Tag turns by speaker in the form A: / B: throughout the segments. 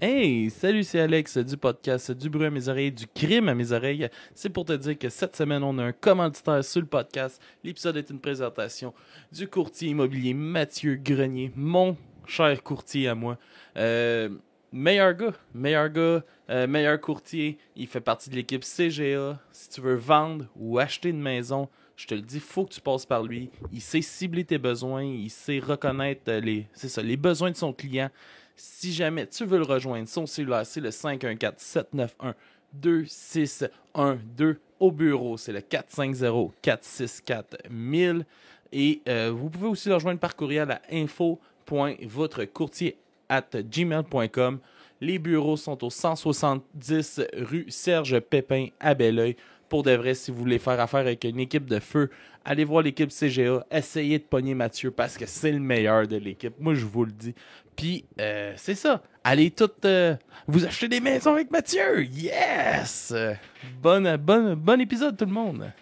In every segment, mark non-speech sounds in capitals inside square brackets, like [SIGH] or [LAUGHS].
A: Hey, salut, c'est Alex du podcast Du bruit à mes oreilles, du crime à mes oreilles. C'est pour te dire que cette semaine, on a un commanditaire sur le podcast. L'épisode est une présentation du courtier immobilier Mathieu Grenier, mon cher courtier à moi. Euh, meilleur gars, meilleur gars, euh, meilleur courtier. Il fait partie de l'équipe CGA. Si tu veux vendre ou acheter une maison, je te le dis, faut que tu passes par lui. Il sait cibler tes besoins, il sait reconnaître euh, les, ça, les besoins de son client. Si jamais tu veux le rejoindre, son cellulaire, c'est le 514-791-2612. Au bureau, c'est le 450-464-1000. Et euh, vous pouvez aussi le rejoindre par courriel à info.votrecourtier at gmail.com. Les bureaux sont au 170 rue Serge Pépin à Belleuil. Pour de vrai, si vous voulez faire affaire avec une équipe de feu, allez voir l'équipe CGA. Essayez de pogner Mathieu parce que c'est le meilleur de l'équipe. Moi, je vous le dis. Puis, euh, c'est ça. Allez toutes euh, vous acheter des maisons avec Mathieu. Yes! Euh, Bon, bon, bon épisode, tout le monde.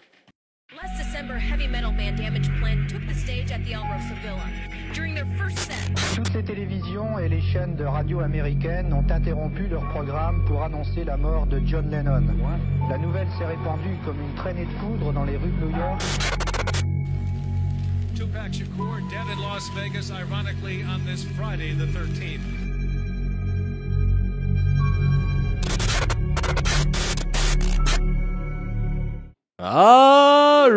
B: Last December, heavy metal band Damage Plan took the stage at the Alrosa Villa. During their first set,
C: Toutes les télévisions et les chaînes de radio américaines ont interrompu leur programme pour annoncer la mort de John Lennon. La nouvelle s'est répandue comme une traînée de poudre dans les rues de New York.
D: Tupac Shakur dead in Las Vegas, ironically, on this Friday, the 13th.
A: Alright!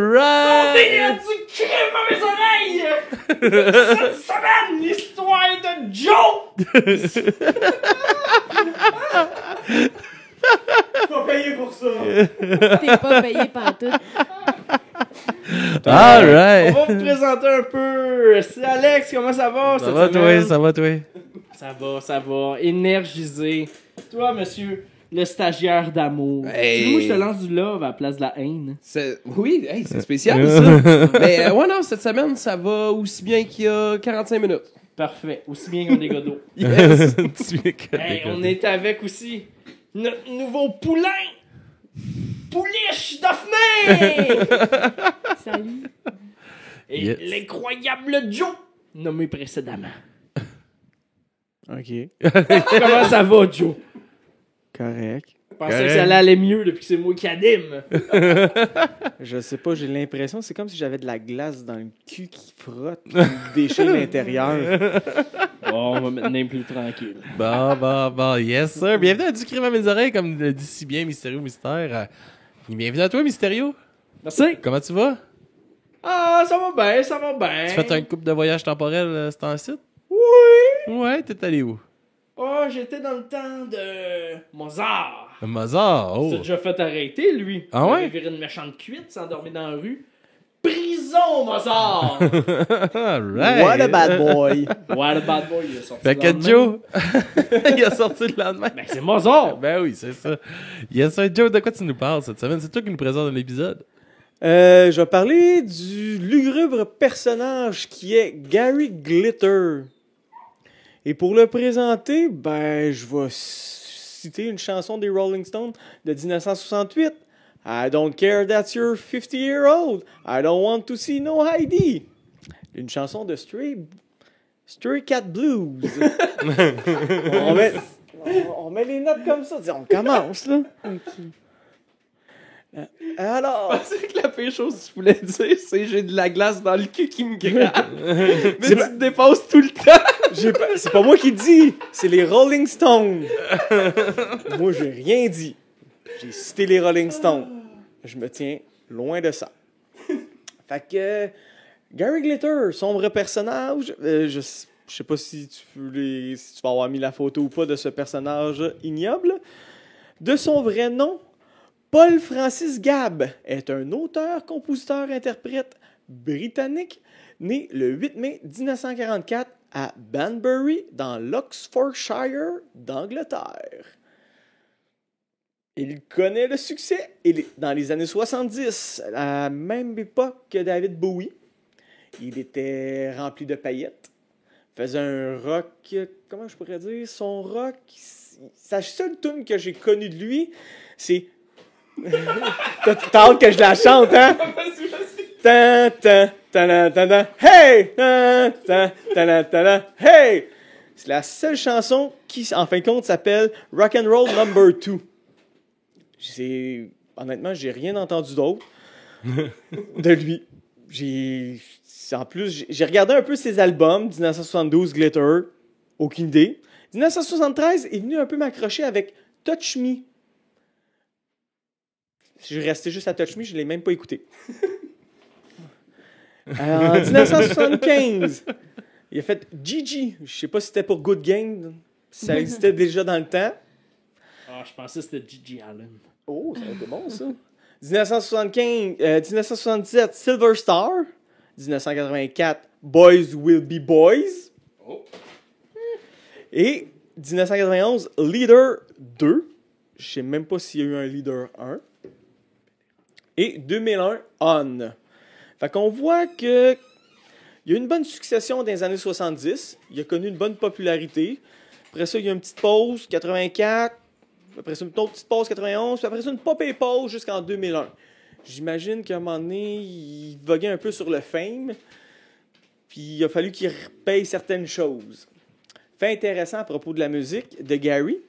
E: du crime à mes oreilles! Cette semaine, l'histoire de Joe! pas payé pour ça.
F: T'es pas payé tout.
A: Alright!
E: On va vous présenter un peu. C'est Alex, comment ça va
A: Ça
E: cette
A: va, toi?
E: semaine?
A: Ça va, toi?
E: Ça va, ça va. Énergisé. Toi, monsieur, le stagiaire d'amour.
G: Hey.
E: Moi, je te lance du love à la place de la haine.
G: Oui, hey, c'est spécial [LAUGHS] ça. Mais euh, ouais, non, cette semaine, ça va aussi bien qu'il y a 45 minutes.
E: Parfait. Aussi bien qu'un dégât d'eau. [LAUGHS]
G: Yes. [LAUGHS]
E: Hey, on est avec aussi notre nouveau poulain! Pouliche Daphné! [LAUGHS]
F: Salut.
E: Et
A: Yes.
E: l'incroyable Joe, nommé précédemment.
H: Ok, [LAUGHS]
E: Comment ça va, Joe?
H: correct.
E: Je pensais que ça allait aller mieux depuis que c'est moi qui anime. [LAUGHS]
H: Je sais pas, j'ai l'impression, c'est comme si j'avais de la glace dans le cul qui frotte, qui me déchire l'intérieur.
E: Bon, on va maintenant plus tranquille.
A: Bon, bon, bon, yes, sir. Bienvenue à Du crime à mes oreilles, comme le dit si bien Mystérieux Mystère. Bienvenue à toi, Mystérieux.
E: Merci.
A: Comment tu vas?
E: Ah, ça va bien, ça va bien.
A: Tu fais un couple de voyage temporel euh, ce temps-ci?
E: Oui.
A: Ouais, t'es allé où?
E: Oh, j'étais dans le temps de Mozart.
A: Mozart, oh.
E: s'est déjà fait arrêter, lui.
A: Ah ouais?
E: Il avait viré une méchante cuite, s'endormi dans la rue. Prison, Mozart! [LAUGHS]
H: What a bad boy!
E: ouais, le bad boy, il est sorti.
A: Fait
E: le
A: que
E: lendemain.
A: Joe, [LAUGHS] il a sorti le lendemain.
E: Ben, c'est Mozart!
A: Ben oui, c'est ça. Yes, sir. Joe, de quoi tu nous parles cette semaine? C'est toi qui nous présente dans l'épisode.
H: Euh, je vais parler du lugubre personnage qui est Gary Glitter. Et pour le présenter, ben, je vais citer une chanson des Rolling Stones de 1968. I don't care that you're 50 year old. I don't want to see no Heidi. Une chanson de Stray, Stray Cat Blues. [LAUGHS] on, met, on, on met les notes comme ça. On commence, là. Alors.
G: Je pensais que la pire chose que tu voulais dire, c'est j'ai de la glace dans le cul qui me gratte. [LAUGHS] Mais tu
H: pas-
G: te dépasses tout le temps.
H: Pas- C'est pas moi qui dis, c'est les Rolling Stones. [LAUGHS] moi, j'ai rien dit. J'ai cité les Rolling Stones. Je me tiens loin de ça. [LAUGHS] Fait que Gary Glitter, sombre personnage. euh, je, je sais pas si tu, peux les- si tu vas avoir mis la photo ou pas de ce personnage ignoble. De son vrai nom, Paul Francis Gabb est un auteur, compositeur, interprète britannique né le 8 mai 1944 à Banbury, dans l'Oxfordshire d'Angleterre. Il connaît le succès il dans les années 70, à la même époque que David Bowie. Il était rempli de paillettes, faisait un rock, comment je pourrais dire, son rock, sa seule tune que j'ai connue de lui, c'est... [LAUGHS] T'as hâte que je la chante, hein? [LAUGHS] Tan, tan, tan, tan. Hey! Tan, tan, tan, tan, Hey! C'est la seule chanson qui, en fin de compte, s'appelle Rock and Roll Number 2. J'ai, honnêtement, j'ai rien entendu d'autre [LAUGHS] de lui. J'ai, en plus, j'ai- regardé un peu ses albums, 1972, Glitter, aucune idée. 1973 est venu un peu m'accrocher avec Touch Me. Je resté juste à Touch Me, je l'ai même pas écouté. [LAUGHS] Euh, en 1975, il a fait Gigi. Je sais pas si c'était pour Good Game, si ça [LAUGHS] existait déjà dans le temps.
E: Ah, je pensais que c'était Gigi Allen.
H: Oh, ça aurait été bon, ça. [LAUGHS] 1975, euh, 1977, Silver Star. 1984, Boys Will Be Boys. Et 1991, Leader 2. Je sais même pas s'il y a eu un Leader 1. Et 2001, On. Fait qu'on voit que il y a eu une bonne succession dans les années 70. Il a connu une bonne popularité. Après ça, il y a une petite pause, 84. Après ça, une petite pause, 91. Puis après ça, une et pause jusqu'en 2001. J'imagine qu'à un moment donné, il voguait un peu sur le fame. Puis il a fallu qu'il repaye certaines choses. Fait intéressant à propos de la musique de Gary.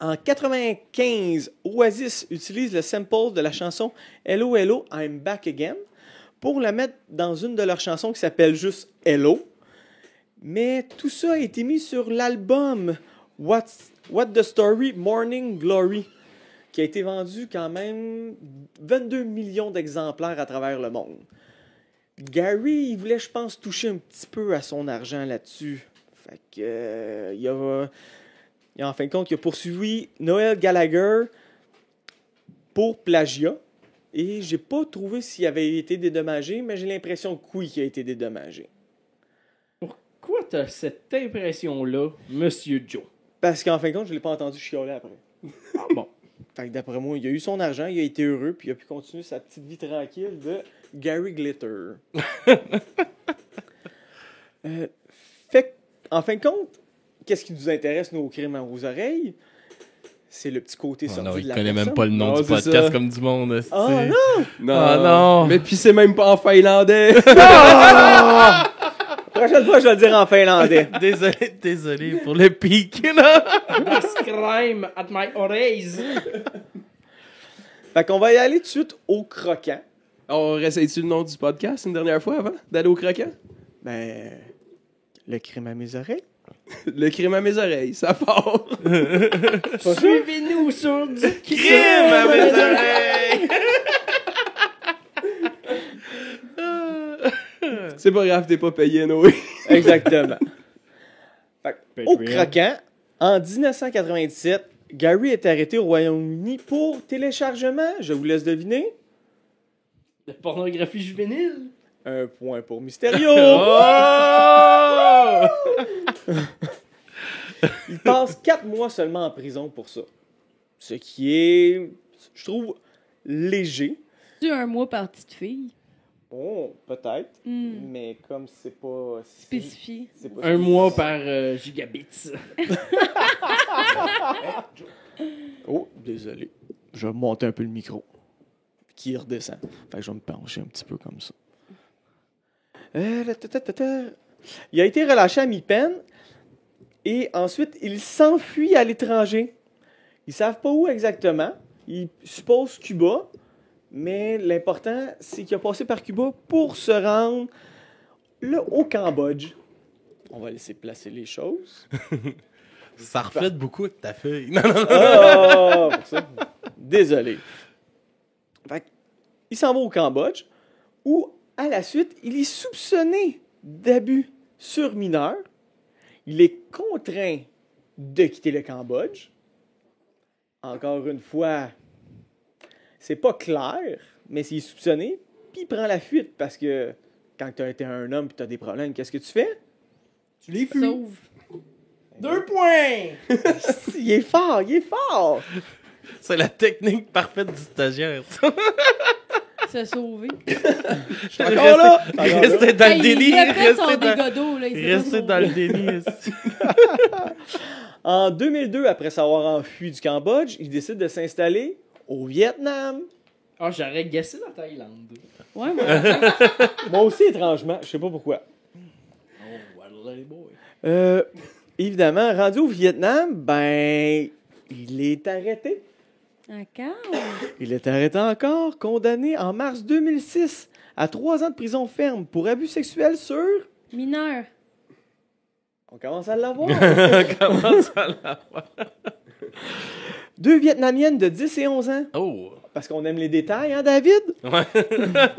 H: En 95, Oasis utilise le sample de la chanson Hello Hello I'm Back Again pour la mettre dans une de leurs chansons qui s'appelle juste Hello. Mais tout ça a été mis sur l'album What's, What the Story Morning Glory, qui a été vendu quand même 22 millions d'exemplaires à travers le monde. Gary, il voulait, je pense, toucher un petit peu à son argent là-dessus. Fait que, euh, il a, il a, en fin de compte, il a poursuivi Noel Gallagher pour plagiat. Et j'ai pas trouvé s'il avait été dédommagé, mais j'ai l'impression que oui, qu'il a été dédommagé.
E: Pourquoi t'as cette impression-là, Monsieur Joe?
H: Parce qu'en fin de compte, je l'ai pas entendu chialer après.
E: Ah bon. [LAUGHS]
H: Fait que d'après moi, il a eu son argent, il a été heureux, puis il a pu continuer sa petite vie tranquille de Gary Glitter. [LAUGHS] Euh, fait en fin de compte, qu'est-ce qui nous intéresse, nous, au crime aux oreilles? C'est le petit côté
A: Oh
H: sorti
A: non,
H: de
A: il
H: la
A: connaît même pas le nom
G: Non,
A: du podcast
G: ça.
A: comme du monde.
H: Ah non!
G: Non.
A: Ah, non.
G: Mais puis c'est même pas en finlandais. [LAUGHS]
H: Prochaine fois, je vais le dire en finlandais. [LAUGHS]
A: Désolé, désolé pour le pic. là.
E: Das crime at my oreilles.
H: Fait qu'on va y aller tout de suite au croquant.
G: On réessaye-tu le nom du podcast une dernière fois avant d'aller au croquant?
H: Ben, le crime à mes oreilles.
G: Le crime à mes oreilles, ça part.
E: Suivez-nous sur du
A: Crime à mes oreilles.
G: C'est pas grave, t'es pas payé, Noé. [LAUGHS]
H: Exactement. Fait que, au croquant, en 1997, Gary est arrêté au Royaume-Uni pour téléchargement. Je vous laisse deviner.
E: De pornographie juvénile?
H: Un point pour Mysterio. [LAUGHS]
A: Oh!
H: Il passe quatre mois seulement en prison pour ça. Ce qui est, je trouve, léger.
F: Tu un mois par petite fille.
H: Bon, peut-être.
F: Hmm.
H: Mais comme c'est pas...
F: Spécifié.
H: c'est pas
E: Un mois par euh, gigabits. [LAUGHS]
H: Oh, désolé. Je vais monter un peu le micro. Qui redescend. Fait que je vais me pencher un petit peu comme ça. Euh, la ta, ta, ta, ta. Il a été relâché à mi-peine et ensuite il s'enfuit à l'étranger. Ils savent pas où exactement. Ils supposent Cuba, mais l'important c'est qu'il a passé par Cuba pour se rendre là, au Cambodge. On va laisser placer les choses. [LAUGHS]
A: Ça reflète beaucoup avec ta feuille. [LAUGHS] Non, non, non.
H: Ah, pour ça. Désolé. Fait il s'en va au Cambodge, où, à la suite, il est soupçonné d'abus sur mineur. Il est contraint de quitter le Cambodge. Encore une fois, c'est pas clair, mais s'il est soupçonné, puis il prend la fuite parce que quand tu as été un homme et tu as des problèmes, qu'est-ce que tu fais?
E: Tu les fuis.
F: Sauve.
E: Deux points! [LAUGHS]
H: il est fort, il est fort!
A: C'est la technique parfaite du stagiaire. ça.
F: Se sauver. [LAUGHS]
H: Encore là! Encore là.
A: Restez dans le déni.
F: Il a fait son
A: Restez dans, [LAUGHS] le déni.
H: En 2002, après s'avoir enfui du Cambodge, il décide de s'installer au Vietnam.
E: Ah, j'aurais guessé la Thaïlande.
F: Ouais, moi. [LAUGHS]
H: Moi aussi, étrangement, je sais pas pourquoi.
E: Oh, boy.
H: Euh, évidemment, rendu au Vietnam, ben, il est arrêté.
F: Encore?
H: Il est arrêté encore, condamné en mars 2006 à trois ans de prison ferme pour abus sexuels sur...
F: Mineur.
H: On commence à l'avoir.
A: Comment ça là?
H: Deux Vietnamiennes de 10 et 11 ans.
A: Oh!
H: Parce qu'on aime les détails, hein, David?
A: Ouais. [LAUGHS]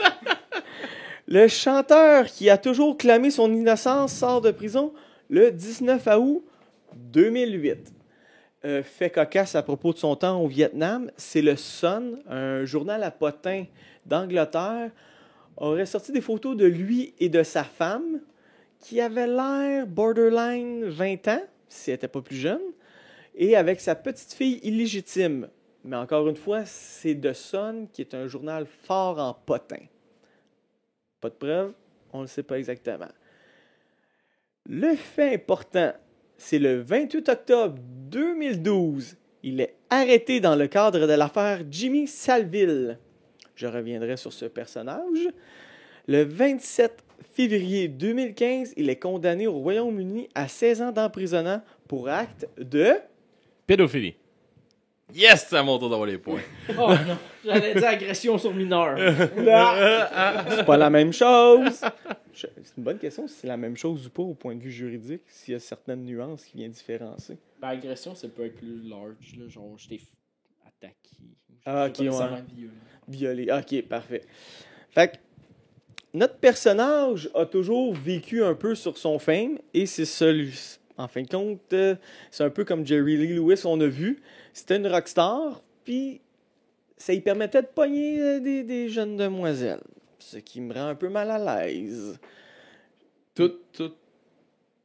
H: Le chanteur qui a toujours clamé son innocence sort de prison le 19 août 2008. Euh, fait cocasse à propos de son temps au Vietnam, c'est le Sun, un journal à potins d'Angleterre, aurait sorti des photos de lui et de sa femme qui avaient l'air borderline 20 ans, si elle n'était pas plus jeune, et avec sa petite fille illégitime. Mais encore une fois, c'est The Sun qui est un journal fort en potins. Pas de preuve, on ne le sait pas exactement. Le fait important, c'est le 28 octobre 2012. Il est arrêté dans le cadre de l'affaire Jimmy Salville. Je reviendrai sur ce personnage. Le 27 février 2015, il est condamné au Royaume-Uni à 16 ans d'emprisonnement pour acte de...
A: Pédophilie. Yes, c'est à mon tour d'avoir les points. [LAUGHS]
E: Oh non, j'allais dire agression sur mineur. [LAUGHS]
H: C'est pas la même chose. C'est une bonne question si c'est la même chose ou pas au point de vue juridique, s'il y a certaines nuances qui viennent différencier.
E: Ben, agression, ça peut être plus large, là. Genre, je t'ai attaqué.
H: Ah, ok, ouais.
E: violé.
H: Violé. Ok, parfait. Fait que notre personnage a toujours vécu un peu sur son fame et c'est celui. En fin de compte, euh, c'est un peu comme Jerry Lee Lewis, on a vu. C'était une rockstar, puis ça lui permettait de pogner euh, des, des jeunes demoiselles. Ce qui me rend un peu mal à l'aise.
G: Toutes, toutes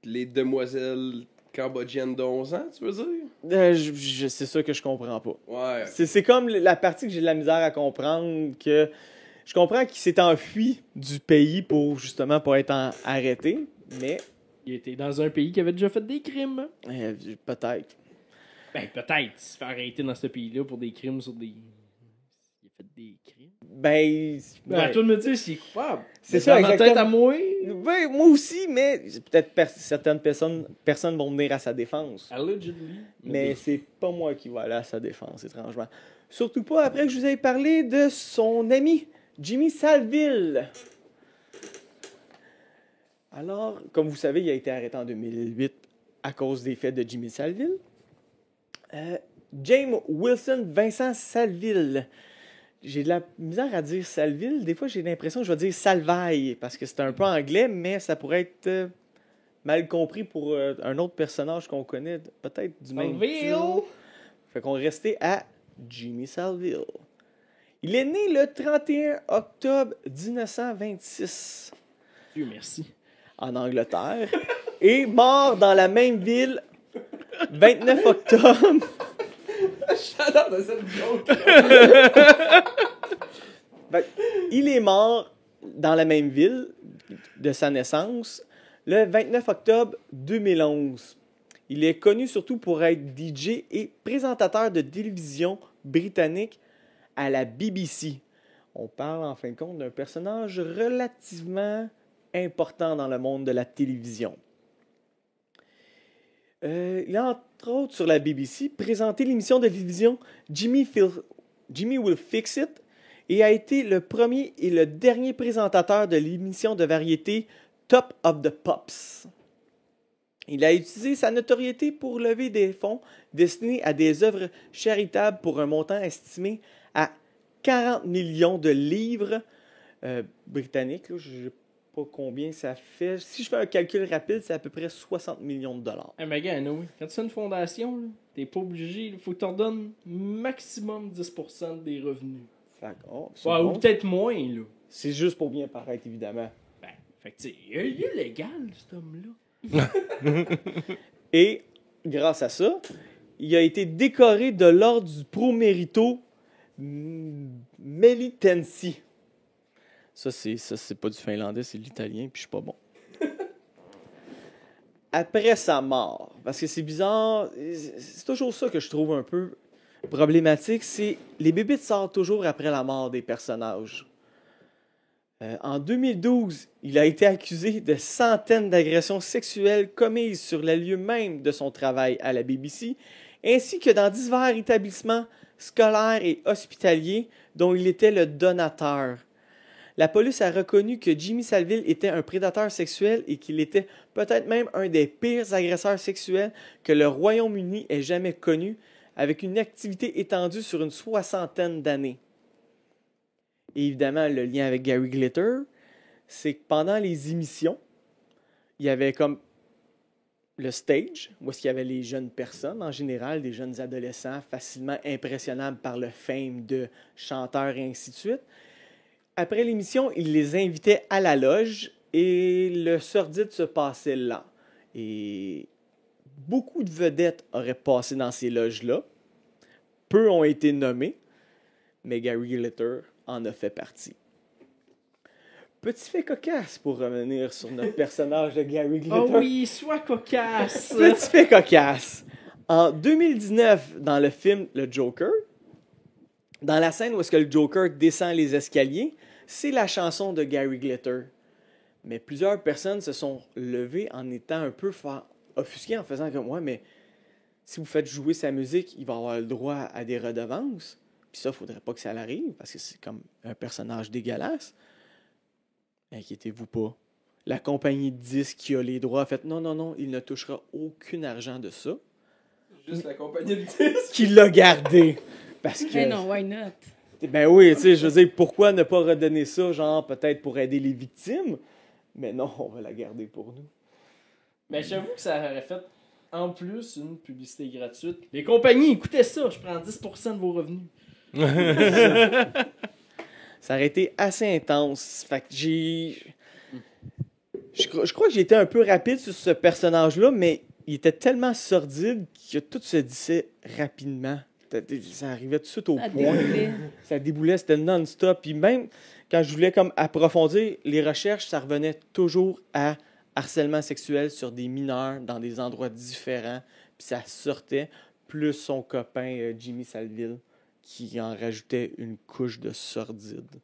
G: les demoiselles cambodgiennes de 11 ans, tu veux dire?
H: Euh, je- je- c'est ça que je comprends pas.
G: Ouais.
H: C'est, c'est comme la partie que j'ai de la misère à comprendre que je comprends qu'il s'est enfui du pays pour justement pas être en- arrêté, mais
E: Il était dans un pays qui avait déjà fait des crimes.
H: euh, peut-être.
E: Ben, peut-être. Il se fait arrêter dans ce pays-là pour des crimes sur des. Il a fait des crimes.
H: Ben,
E: Ben, à toi de me dire s'il est coupable.
H: C'est ça,
E: ma tête à moi.
H: Ouais, moi aussi, mais peut-être per- certaines personnes, personnes vont venir à sa défense.
E: Allegedly.
H: Mais c'est pas moi qui vais aller à sa défense, étrangement. Surtout pas après que je vous ai parlé de son ami, Jimmy Salville. Alors, comme vous savez, il a été arrêté en 2008 à cause des faits de Jimmy Salville. Euh, James Wilson Vincent Salville. J'ai de la misère à dire Salville. Des fois, j'ai l'impression que je vais dire Salvaille parce que c'est un peu anglais, mais ça pourrait être euh, mal compris pour euh, un autre personnage qu'on connaît, peut-être du même
E: Salville.
H: Fait qu'on restait à Jimmy Salville. Il est né le 31 octobre 1926
E: Dieu merci.
H: En Angleterre et mort dans la même ville 29 octobre.
G: J'adore de cette joke.
H: Que il est mort dans la même ville de sa naissance le 29 octobre 2011. Il est connu surtout pour être DJ et présentateur de télévision britannique à la BBC. On parle en fin de compte d'un personnage relativement important dans le monde de la télévision. Euh, il a entre autres sur la BBC présenté l'émission de télévision Jimmy, Will Fix It et a été le premier et le dernier présentateur de l'émission de variété Top of the Pops. Il a utilisé sa notoriété pour lever des fonds destinés à des œuvres charitables pour un montant estimé à 40 millions de livres euh, britanniques. Pas combien ça fait. Si je fais un calcul rapide, c'est à peu près 60 millions de dollars.
E: Eh, mais gars, oui. Quand tu fais une fondation, t'es pas obligé. Il faut que tu redonnes maximum 10% des revenus.
H: Fait oh, c'est
E: Ouais,
H: bon.
E: Ou peut-être moins, là.
H: C'est juste pour bien paraître, évidemment.
E: Ben, fait que, tu il est- légal, cet homme-là. [LAUGHS]
H: Et grâce à ça, il a été décoré de l'ordre du Pro Merito M- Melitensi. Ça, c'est ça, c'est pas du finlandais, c'est de l'italien, puis je suis pas bon. [LAUGHS] Après sa mort, parce que c'est bizarre, c'est toujours ça que je trouve un peu problématique, c'est les bébites sortent toujours après la mort des personnages. Euh, en 2012, il a été accusé de centaines d'agressions sexuelles commises sur le lieu même de son travail à la BBC, ainsi que dans divers établissements scolaires et hospitaliers dont il était le donateur. La police a reconnu que Jimmy Salville était un prédateur sexuel et qu'il était peut-être même un des pires agresseurs sexuels que le Royaume-Uni ait jamais connu, avec une activité étendue sur une soixantaine d'années. Et évidemment, le lien avec Gary Glitter, c'est que pendant les émissions, il y avait comme le stage, où est-ce y avait les jeunes personnes, en général, des jeunes adolescents facilement impressionnables par le fame de chanteurs et ainsi de suite. Après l'émission, il les invitait à la loge et le sordide se passait là. Et beaucoup de vedettes auraient passé dans ces loges-là. Peu ont été nommés, mais Gary Glitter en a fait partie. Petit fait cocasse pour revenir sur notre [LAUGHS] personnage de Gary Glitter.
E: Oh oui, sois cocasse. [LAUGHS]
H: Petit fait cocasse. En 2019, dans le film Le Joker, dans la scène où est-ce que le Joker descend les escaliers, c'est la chanson de Gary Glitter. Mais plusieurs personnes se sont levées en étant un peu fa- offusquées en faisant comme ouais, mais si vous faites jouer sa musique, il va avoir le droit à des redevances. Puis ça, faudrait pas que ça l'arrive parce que c'est comme un personnage dégueulasse. Inquiétez-vous pas. La compagnie de disques qui a les droits a fait non, non, non, il ne touchera aucun argent de ça.
G: Juste la compagnie de disques.
H: Qui l'a gardé. Parce que.
F: Mais non, why not?
H: Ben oui, tu sais, je veux dire, pourquoi ne pas redonner ça, genre, peut-être pour aider les victimes? Mais non, on va la garder pour nous.
E: Mais j'avoue que ça aurait fait en plus une publicité gratuite. Les compagnies, écoutez ça, je prends 10% de vos revenus. [LAUGHS]
H: Ça aurait été assez intense. Fait que j'ai. Je, crois- je crois que j'ai été un peu rapide sur ce personnage-là, mais il était tellement sordide que tout se disait rapidement. C'était- Ça arrivait tout de suite au
F: Ça
H: point.
F: déboulait.
H: Ça déboulait, c'était non-stop. Puis même quand je voulais comme approfondir les recherches, ça revenait toujours à harcèlement sexuel sur des mineurs dans des endroits différents. Puis ça sortait, plus son copain euh, Jimmy Salville qui en rajoutait une couche de sordide.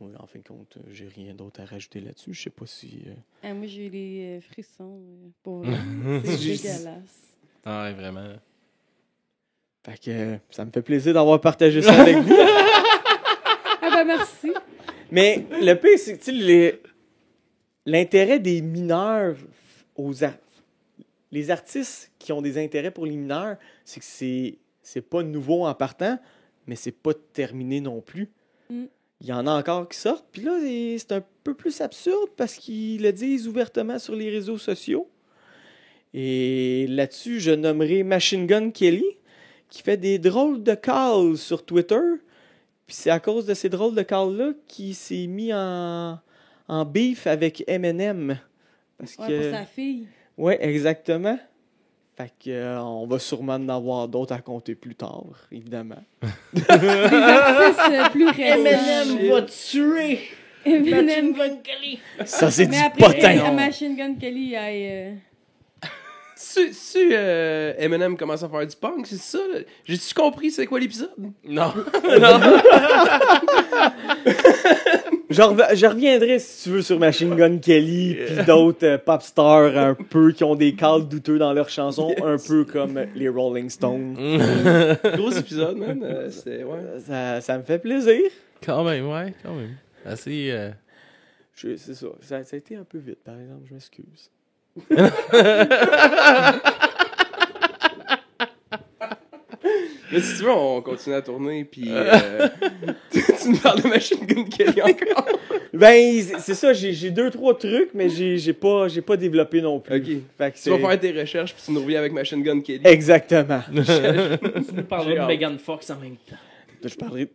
H: Oui, en fin de compte, euh, j'ai rien d'autre à rajouter là-dessus. Je sais pas si. euh,
F: Ah, moi, j'ai eu les frissons. euh, Pour. [LAUGHS] C'est dégueulasse.
A: Ah, vraiment.
H: Fait que euh, ça me fait plaisir d'avoir partagé ça avec vous. [LAUGHS]
F: Ah, ben merci.
H: Mais le pire, c'est que l'intérêt des mineurs aux les artistes qui ont des intérêts pour les mineurs, c'est que c'est c'est pas nouveau en partant, mais c'est pas terminé non plus.
F: Mm.
H: Il y en a encore qui sortent, puis là c'est un peu plus absurde parce qu'ils le disent ouvertement sur les réseaux sociaux. Et là-dessus, je nommerai Machine Gun Kelly qui fait des drôles de calls sur Twitter. Puis c'est à cause de ces drôles de calls-là qu'il s'est mis en, en beef avec Eminem. Parce
F: Ouais,
H: que...
F: pour sa fille.
H: Ouais, exactement. Fait que, euh, on va sûrement en avoir d'autres à compter plus tard, évidemment. [LAUGHS]
F: Artistes plus.
E: Eminem va tuer
F: Eminem.
E: Machine Gun Kelly.
H: Ça, c'est
F: Mais
H: du
F: après,
H: potin!
F: euh, Machine Gun Kelly, aïe, euh,
G: Si, si euh, Eminem commence à faire du punk, c'est ça? J'ai-tu compris c'est quoi l'épisode?
A: Non. [LAUGHS] [LAUGHS]
H: Je, rev- je reviendrai, si tu veux, sur Machine Gun Kelly, puis d'autres euh, pop stars un peu qui ont des calls douteux dans leurs chansons, un peu comme les Rolling Stones.
G: Gros épisode, man. Euh, ouais.
H: Ça, ça me fait plaisir.
A: Quand même, ouais, quand même. Assez. euh,
H: C'est ça. ça. Ça a été un peu vite, par exemple, je m'excuse. [LAUGHS]
G: Mais si tu veux, on continue à tourner, puis euh, [LAUGHS] tu tu nous parles de Machine Gun Kelly encore. [LAUGHS]
H: Ben, c'est ça, j'ai deux, trois trucs, mais j'ai pas, j'ai pas développé non plus.
G: Ok.
H: Fait que
G: Tu vas faire tes recherches, puis tu nous reviens avec Machine Gun Kelly.
H: Exactement.
E: Tu nous parleras de. Megan Fox en même temps.
H: Je parlerai de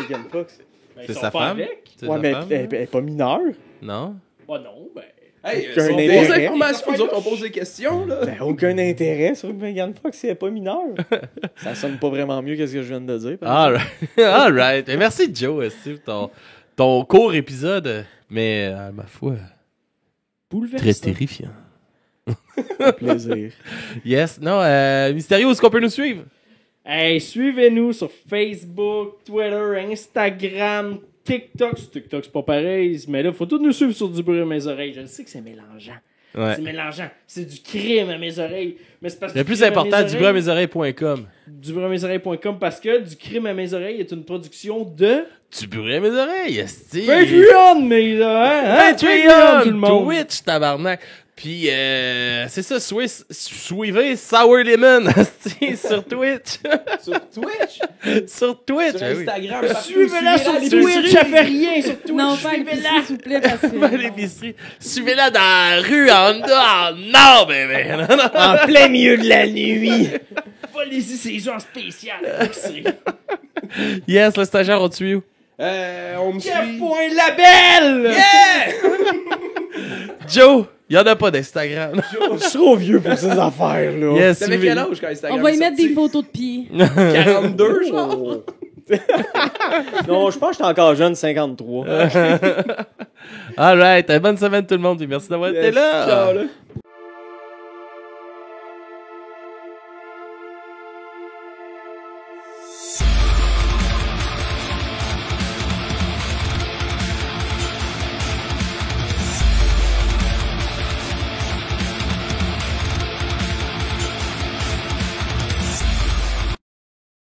H: Megan Fox.
E: Ben,
A: C'est
E: ils sont
A: sa
E: pas
A: femme?
E: avec.
H: Ouais, mais
A: femme,
H: elle, elle est pas mineure.
A: Non?
E: Oh non, ben.
G: Hey,
H: Aucun
G: euh,
H: intérêt.
G: pose l'information, nous autres, on pose des questions, là.
H: Ben, aucun intérêt sur Megan Fox si elle est pas mineure. ça sonne pas vraiment mieux que ce que je viens de dire. par exemple.
A: Alright. [LAUGHS] Alright. Et merci, Joe, aussi, pour ton, ton court épisode, mais à ma foi, très terrifiant.
H: plaisir. [LAUGHS]
A: Yes. Non, euh, Mysterio, est-ce qu'on peut nous suivre?
E: Hey, suivez-nous sur Facebook, Twitter, Instagram, TikTok. Sur TikTok, c'est pas pareil. Mais là, faut tout nous suivre sur du bruit à mes oreilles. Je sais que c'est mélangeant.
A: Ouais.
E: C'est mélangeant. C'est du crime à mes oreilles. Mais c'est parce que
A: Le plus important,
E: mes
A: du
E: oreilles-
A: bruit à mes oreilles.com.
E: du bruit à mes oreilles.com parce que du crime à mes oreilles est une production de
A: Du bruit à mes oreilles, esti.
E: Patreon, mais là, hein, hein,
A: Patreon,
E: tout le monde.
A: Twitch, tabarnak. Puis, euh, c'est ça, suivez, suivez Sour Lemon [LAUGHS] [LAUGHS] sur Twitch.
G: Sur Twitch,
A: sur Twitch.
G: sur
A: ah oui.
G: Instagram.
E: Suivez-la sur Twitch, ça fait rien sur Twitch.
F: Non, pas l'épicerie, s'il vous plaît, parce que...
A: Pas l'épicerie. Suivez-la dans la rue en dedans. Non, bébé. [LAUGHS] Non, non.
H: En plein milieu de la nuit.
E: Volez-y ces à l'épicerie.
A: Yes, le stagiaire, on te suit où?
G: Euh, on me suit.
E: F.label!
A: Joe, y en a pas d'Instagram.
H: Je suis trop vieux pour ces affaires-là.
A: yes,
G: T'avais quel âge quand Instagram
F: On va y
G: est
F: mettre des photos de pieds. [LAUGHS]
G: 42, genre. [LAUGHS]
H: Non, je pense que j'étais encore jeune, 53. [LAUGHS]
A: Alright, bonne semaine tout le monde et merci d'avoir été là.
G: ciao, là.